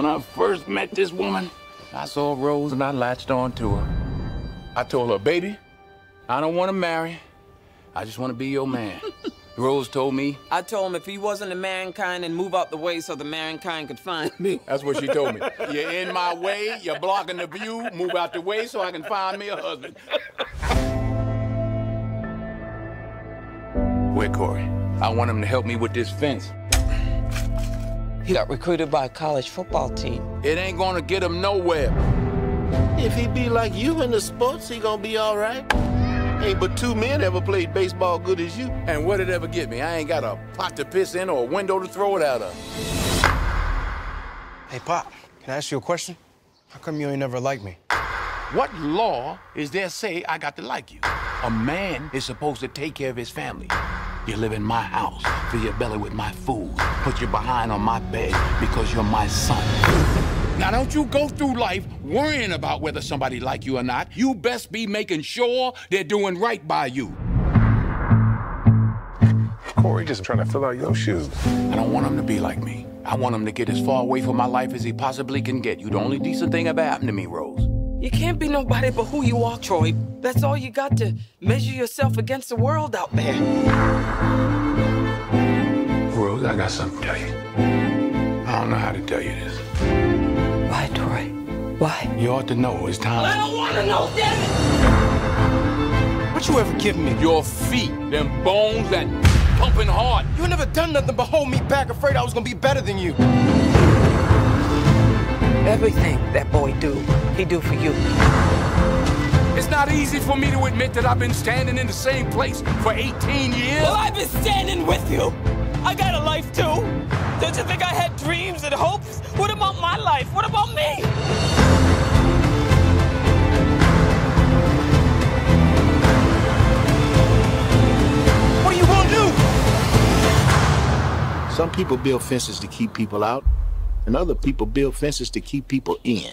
When I first met this woman, I saw Rose and I latched on to her. I told her, baby, I don't want to marry. I just want to be your man. Rose told me. I told him if he wasn't a mankind and move out the way so the mankind could find me. That's what she told me. You're in my way, you're blocking the view, move out the way so I can find me a husband. Where Corey? I want him to help me with this fence. He got recruited by a college football team. It ain't gonna get him nowhere. If he be like you in the sports, he gonna be all right. Ain't but two men ever played baseball good as you. And what'd it ever get me? I ain't got a pot to piss in or a window to throw it out of. Hey, Pop, can I ask you a question? How come you ain't never liked me? What law is there say I got to like you? A man is supposed to take care of his family. You live in my house, fill your belly with my food, put you behind on my bed because you're my son. Now, don't you go through life worrying about whether somebody like you or not. You best be making sure they're doing right by you. Corey just trying to fill out your shoes. I don't want him to be like me. I want him to get as far away from my life as he possibly can get. You the only decent thing ever happened to me, Rose. You can't be nobody but who you are, Troy. That's all you got to measure yourself against the world out there. Rose, I got something to tell you. I don't know how to tell you this. Why, Troy? Why? You ought to know it's time. I don't want to know, damn it! What you ever given me? Your feet, them bones that pumping hard. You never done nothing but hold me back, afraid I was gonna be better than you. Everything that boy do, he do for you. It's not easy for me to admit that I've been standing in the same place for 18 years. Well, I've been standing with you. I got a life too. Don't you think I had dreams and hopes? What about my life? What about me? What are you gonna do? Some people build fences to keep people out, and other people build fences to keep people in.